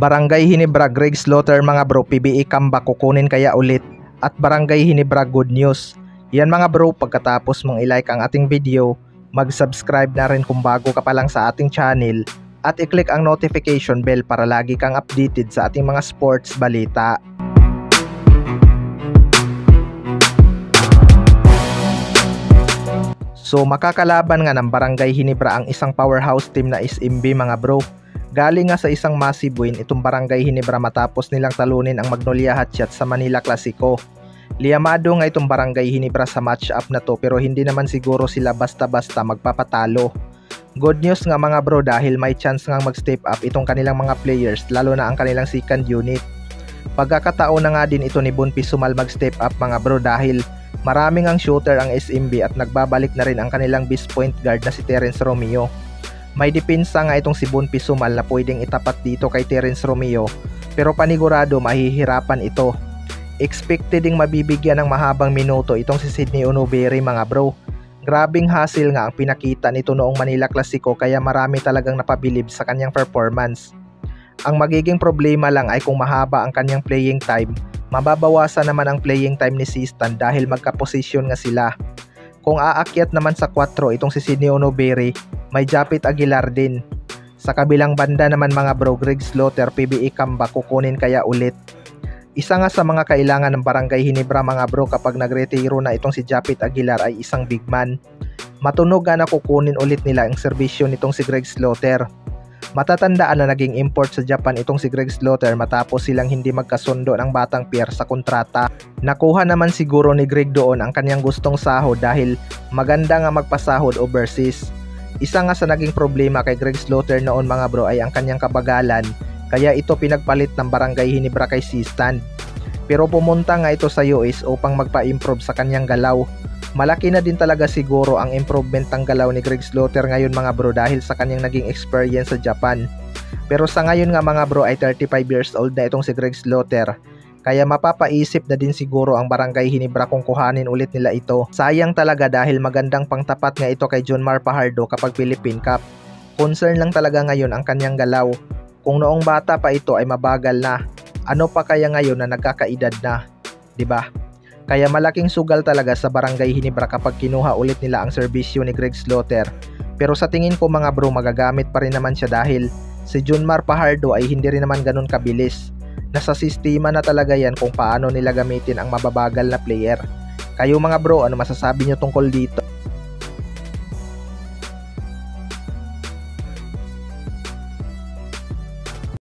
Barangay Hinebra Greg Slaughter mga bro, PBE comeback kukunin kaya ulit. At Barangay Hinebra good news. Yan mga bro, pagkatapos mong ilike ang ating video, mag-subscribe na rin kung bago ka pa lang sa ating channel at i-click ang notification bell para lagi kang updated sa ating mga sports balita. So makakalaban nga ng Barangay Hinebra ang isang powerhouse team na SMB mga bro. Galing nga sa isang massive win itong Barangay Hinebra matapos nilang talunin ang Magnolia Hatchet sa Manila Clasico. Liamado nga itong Barangay Hinebra sa match-up na to pero hindi naman siguro sila basta-basta magpapatalo. Good news nga mga bro dahil may chance nga mag-step up itong kanilang mga players lalo na ang kanilang second unit. Pagkakataon na nga din ito ni Bunpi Sumal mag-step up mga bro dahil maraming ang shooter ang SMB at nagbabalik na rin ang kanilang best point guard na si Terence Romeo. May depensa nga itong si Bunpi Sumal na pwedeng itapat dito kay Terence Romeo pero panigurado mahihirapan ito. Expected ding mabibigyan ng mahabang minuto itong si Sydney Onuberi mga bro. Grabing hassle nga ang pinakita nito noong Manila Clasico kaya marami talagang napabilib sa kanyang performance. Ang magiging problema lang ay kung mahaba ang kanyang playing time, mababawasan naman ang playing time ni Sistan dahil magkaposisyon nga sila. Kung aakyat naman sa 4 itong si Sidney Onoberi, may Japit Aguilar din. Sa kabilang banda naman mga bro, Greg Slaughter, PBE comeback kukunin kaya ulit. Isa nga sa mga kailangan ng Barangay Hinebra mga bro kapag nagretiro na itong si Japit Aguilar ay isang big man. Matunog nga na kukunin ulit nila ang serbisyo nitong si Greg Slaughter. Matatandaan na naging import sa Japan itong si Greg Slaughter matapos silang hindi magkasundo ng batang Pierre sa kontrata. Nakuha naman siguro ni Greg doon ang kanyang gustong sahod dahil maganda nga magpasahod overseas. Isa nga sa naging problema kay Greg Slaughter noon mga bro ay ang kanyang kabagalan kaya ito pinagpalit ng barangay Hinebra kay C-Stand. Pero pumunta nga ito sa US upang magpa-improve sa kanyang galaw. Malaki na din talaga siguro ang improvement ng galaw ni Greg Slaughter ngayon mga bro dahil sa kanyang naging experience sa Japan. Pero sa ngayon nga mga bro ay 35 years old na itong si Greg Slaughter. Kaya mapapaisip na din siguro ang barangay Hinebra kung kuhanin ulit nila ito. Sayang talaga dahil magandang pangtapat nga ito kay John Mar Pajardo kapag Philippine Cup. Concern lang talaga ngayon ang kanyang galaw. Kung noong bata pa ito ay mabagal na, ano pa kaya ngayon na nagkakaedad na? 'Di ba? Kaya malaking sugal talaga sa Barangay Hinebra kapag kinuha ulit nila ang serbisyo ni Greg Slaughter. Pero sa tingin ko mga bro magagamit pa rin naman siya dahil si Junmar Pajardo ay hindi rin naman ganun kabilis. Nasa sistema na talaga yan kung paano nila gamitin ang mababagal na player. Kayo mga bro, ano masasabi nyo tungkol dito?